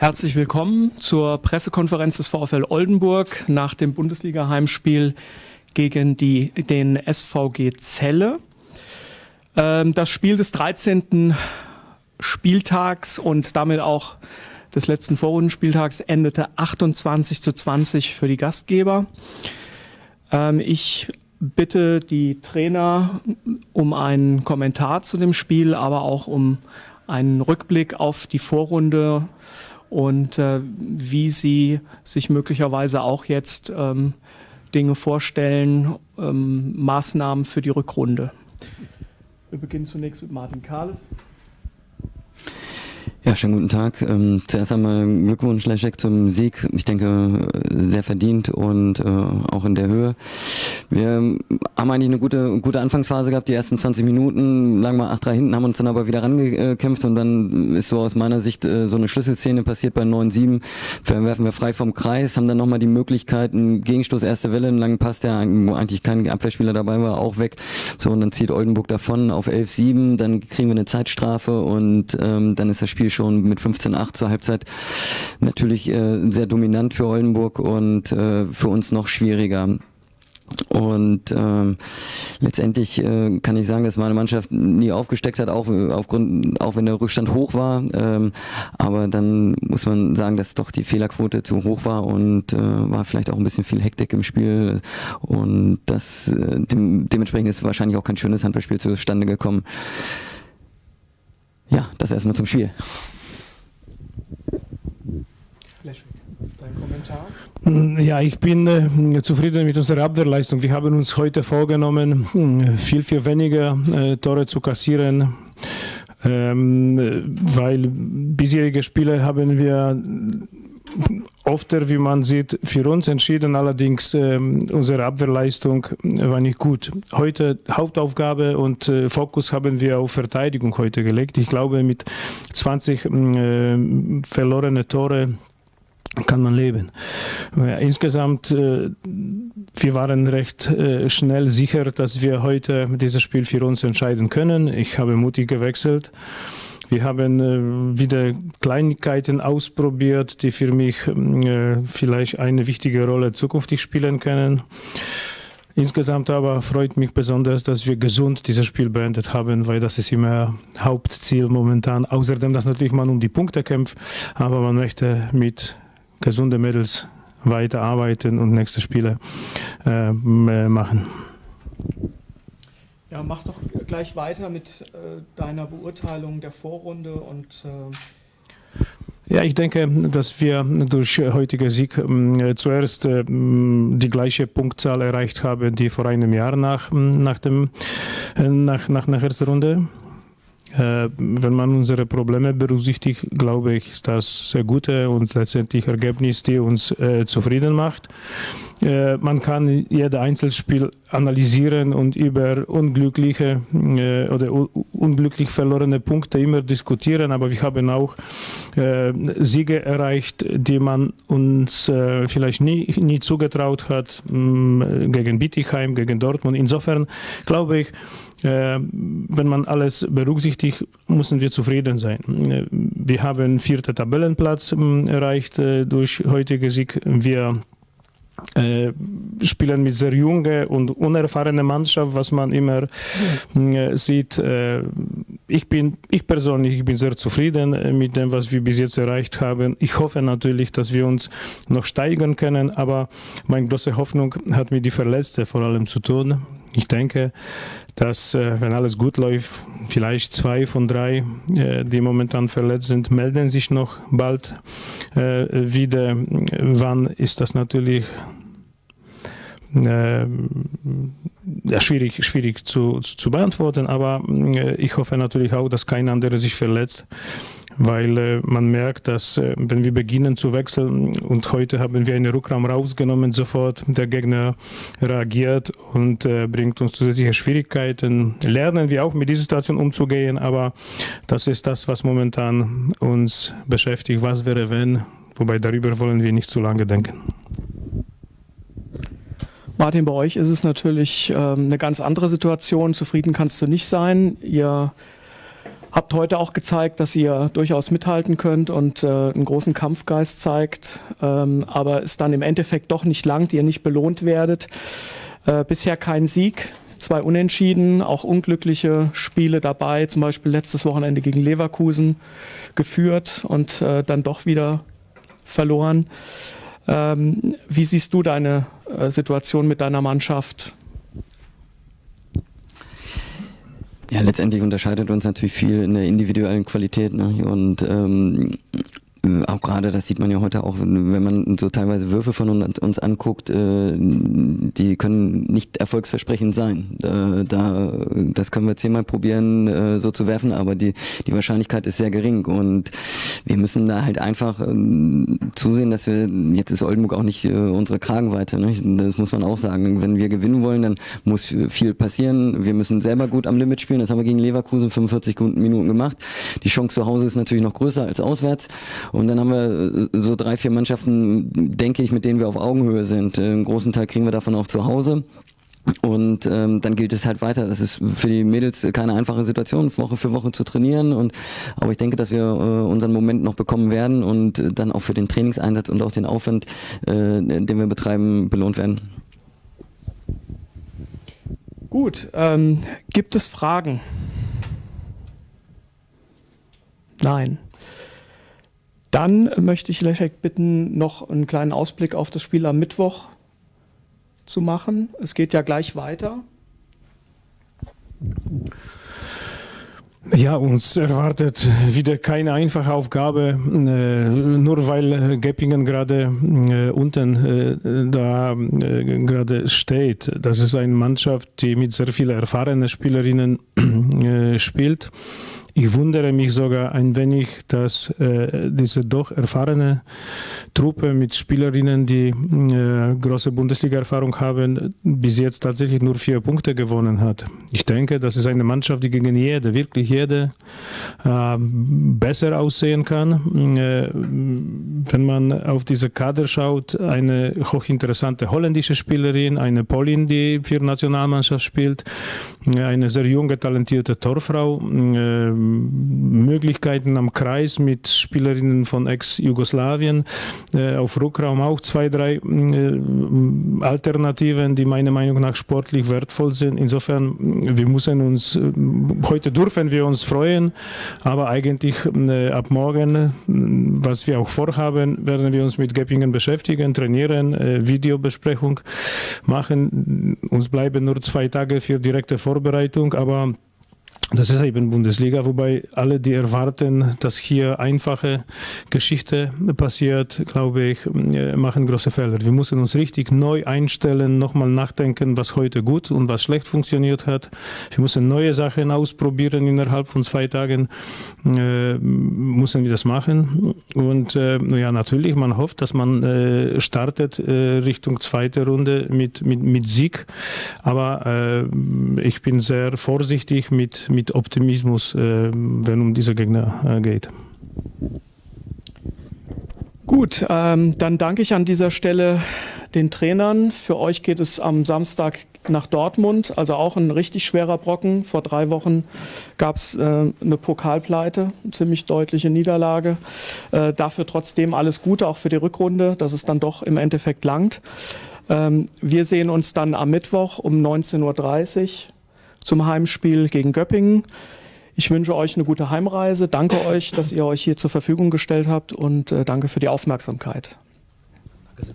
Herzlich willkommen zur Pressekonferenz des VfL Oldenburg nach dem Bundesliga-Heimspiel gegen die, den SVG Celle. Ähm, das Spiel des 13. Spieltags und damit auch des letzten Vorrundenspieltags endete 28 zu 20 für die Gastgeber. Ähm, ich bitte die Trainer um einen Kommentar zu dem Spiel, aber auch um einen Rückblick auf die Vorrunde und äh, wie Sie sich möglicherweise auch jetzt ähm, Dinge vorstellen, ähm, Maßnahmen für die Rückrunde. Wir beginnen zunächst mit Martin Kahles. Ja, schönen guten Tag. Ähm, zuerst einmal Glückwunsch, Leszek, zum Sieg. Ich denke, sehr verdient und äh, auch in der Höhe. Wir haben eigentlich eine gute, gute Anfangsphase gehabt, die ersten 20 Minuten, lagen mal 8-3 hinten, haben uns dann aber wieder rangekämpft und dann ist so aus meiner Sicht äh, so eine Schlüsselszene passiert bei 9-7. Verwerfen wir frei vom Kreis, haben dann nochmal die Möglichkeit, einen Gegenstoß, erste Welle, einen langen Pass, der eigentlich kein Abwehrspieler dabei war, auch weg. So, und dann zieht Oldenburg davon auf 11-7, dann kriegen wir eine Zeitstrafe und ähm, dann ist das Spiel schon mit 15-8 zur Halbzeit natürlich äh, sehr dominant für Oldenburg und äh, für uns noch schwieriger. Und ähm, letztendlich äh, kann ich sagen, dass meine Mannschaft nie aufgesteckt hat, auch aufgrund, auch wenn der Rückstand hoch war. Ähm, aber dann muss man sagen, dass doch die Fehlerquote zu hoch war und äh, war vielleicht auch ein bisschen viel Hektik im Spiel. Und das äh, dem, dementsprechend ist wahrscheinlich auch kein schönes Handballspiel zustande gekommen. Ja, das erstmal zum Spiel. Dein Kommentar? Mm, ja, ich bin äh, zufrieden mit unserer Abwehrleistung. Wir haben uns heute vorgenommen, hm, viel, viel weniger äh, Tore zu kassieren. Ähm, weil bisherige Spiele haben wir oft, wie man sieht, für uns entschieden. Allerdings äh, unsere Abwehrleistung war nicht gut. Heute Hauptaufgabe und äh, Fokus haben wir auf Verteidigung heute gelegt. Ich glaube, mit 20 äh, verlorene Tore kann man leben. Insgesamt, äh, wir waren recht äh, schnell sicher, dass wir heute dieses Spiel für uns entscheiden können. Ich habe mutig gewechselt. Wir haben äh, wieder Kleinigkeiten ausprobiert, die für mich vielleicht eine wichtige Rolle zukünftig spielen können. Insgesamt aber freut mich besonders, dass wir gesund dieses Spiel beendet haben, weil das ist immer Hauptziel momentan. Außerdem, dass natürlich man um die Punkte kämpft, aber man möchte mit gesunde Mädels weiterarbeiten und nächste Spiele äh, machen. Ja, mach doch gleich weiter mit äh, deiner Beurteilung der Vorrunde und äh ja, ich denke, dass wir durch heutige Sieg äh, zuerst äh, die gleiche Punktzahl erreicht haben, die vor einem Jahr nach, nach, dem, äh, nach, nach, nach erster Runde. Äh, wenn man unsere Probleme berücksichtigt, glaube ich, ist das sehr gute und letztendlich Ergebnis, die uns äh, zufrieden macht. Äh, man kann jedes Einzelspiel analysieren und über unglückliche äh, oder unglücklich verlorene Punkte immer diskutieren, aber wir haben auch äh, Siege erreicht, die man uns äh, vielleicht nie, nie zugetraut hat, mh, mm, gegen Bietigheim, gegen Dortmund. Insofern glaube ich, äh, wenn man alles berücksichtigt, müssen wir zufrieden sein. Äh, wir haben vierten Tabellenplatz mm, erreicht durch heutige Sieg. Wir äh, spielen mit sehr junge und unerfahrene Mannschaft, was man immer äh, sieht. Äh, ich bin, ich persönlich, ich bin sehr zufrieden äh, mit dem, was wir bis jetzt erreicht haben. Ich hoffe natürlich, dass wir uns noch steigern können, aber meine große Hoffnung hat mit die Verletzten vor allem zu tun. Ich denke, dass, äh, wenn alles gut läuft, vielleicht zwei von drei, äh, die momentan verletzt sind, melden sich noch bald äh, wieder. Wann ist das natürlich ja, schwierig, schwierig zu, zu beantworten, aber ich hoffe natürlich auch, dass kein anderer sich verletzt weil äh, man merkt, dass äh, wenn wir beginnen zu wechseln und heute haben wir einen Rückraum rausgenommen, sofort der Gegner reagiert und äh, bringt uns zusätzliche Schwierigkeiten. Lernen wir auch mit dieser Situation umzugehen, aber das ist das, was momentan uns beschäftigt. Was wäre wenn? Wobei darüber wollen wir nicht zu lange denken. Martin, bei euch ist es natürlich ähm, eine ganz andere Situation. Zufrieden kannst du nicht sein. Ihr Habt heute auch gezeigt, dass ihr durchaus mithalten könnt und äh, einen großen Kampfgeist zeigt, ähm, aber es dann im Endeffekt doch nicht langt, ihr nicht belohnt werdet. Äh, bisher kein Sieg, zwei Unentschieden, auch unglückliche Spiele dabei, zum Beispiel letztes Wochenende gegen Leverkusen geführt und äh, dann doch wieder verloren. Ähm, wie siehst du deine äh, Situation mit deiner Mannschaft? Ja, letztendlich unterscheidet uns natürlich viel in der individuellen Qualität. Ne? Und ähm, auch gerade, das sieht man ja heute auch, wenn man so teilweise Würfe von uns anguckt, äh, die können nicht erfolgsversprechend sein. Äh, da, das können wir zehnmal probieren, äh, so zu werfen, aber die, die Wahrscheinlichkeit ist sehr gering. Und wir müssen da halt einfach ähm, zusehen, dass wir, jetzt ist Oldenburg auch nicht unsere Kragenweite, ne? das muss man auch sagen. Wenn wir gewinnen wollen, dann muss viel passieren. Wir müssen selber gut am Limit spielen. Das haben wir gegen Leverkusen 45 Minuten gemacht. Die Chance zu Hause ist natürlich noch größer als auswärts. Und dann haben wir äh, so drei, vier Mannschaften, denke ich, mit denen wir auf Augenhöhe sind. Äh, einen großen Teil kriegen wir davon auch zu Hause. Und ähm, dann gilt es halt weiter. Das ist für die Mädels keine einfache Situation, Woche für Woche zu trainieren. Und aber ich denke, dass wir äh, unseren Moment noch bekommen werden und äh, dann auch für den Trainingseinsatz und auch den Aufwand, äh, den wir betreiben, belohnt werden. Gut, ähm, gibt es Fragen? Nein. Dann möchte ich Leszek bitten, noch einen kleinen Ausblick auf das Spiel am Mittwoch zu machen. Es geht ja gleich weiter. Ja, uns erwartet wieder keine einfache Aufgabe, äh, nur weil Geppingen gerade äh, unten äh, da äh, gerade steht. Das ist eine Mannschaft, die mit sehr vielen erfahrenen Spielerinnen äh, spielt. Ich wundere mich sogar ein wenig, dass äh, diese doch erfahrene Truppe mit Spielerinnen, die äh, große Bundesliga-Erfahrung haben, bis jetzt tatsächlich nur vier Punkte gewonnen hat. Ich denke, das ist eine Mannschaft, die gegen jede, wirklich jede, äh, besser aussehen kann. Äh, wenn man auf diese Kader schaut, eine hochinteressante holländische Spielerin, eine Polin, die für Nationalmannschaft spielt, eine sehr junge, talentierte Torfrau, äh, Möglichkeiten am Kreis mit Spielerinnen von Ex-Jugoslawien. Äh, auf Rückraum auch zwei, drei äh, Alternativen, die meiner Meinung nach sportlich wertvoll sind. Insofern, wir müssen uns, äh, heute dürfen wir uns freuen, aber eigentlich ab morgen, was wir auch vorhaben, werden wir uns mit Geppingen beschäftigen, trainieren, Videobesprechung machen. Uns bleiben nur zwei Tage für direkte Vorbereitung, aber das ist eben Bundesliga, wobei alle, die erwarten, dass hier einfache Geschichte passiert, glaube ich, äh, machen große Fehler. Wir müssen uns richtig neu einstellen, nochmal nachdenken, was heute gut und was schlecht funktioniert hat. Wir müssen neue Sachen ausprobieren innerhalb von zwei Tagen. Äh, müssen wir das machen. Und äh, ja, natürlich, man hofft, dass man äh, startet äh, Richtung zweite Runde mit, mit, mit Sieg. Aber äh, ich bin sehr vorsichtig mit, mit mit Optimismus, äh, wenn um diese Gegner äh, geht. Gut, ähm, dann danke ich an dieser Stelle den Trainern. Für euch geht es am Samstag nach Dortmund, also auch ein richtig schwerer Brocken. Vor drei Wochen gab es äh, eine Pokalpleite, eine ziemlich deutliche Niederlage. Äh, dafür trotzdem alles Gute, auch für die Rückrunde, dass es dann doch im Endeffekt langt. Ähm, wir sehen uns dann am Mittwoch um 19.30 Uhr zum Heimspiel gegen Göppingen. Ich wünsche euch eine gute Heimreise. Danke euch, dass ihr euch hier zur Verfügung gestellt habt und äh, danke für die Aufmerksamkeit. Danke. sehr.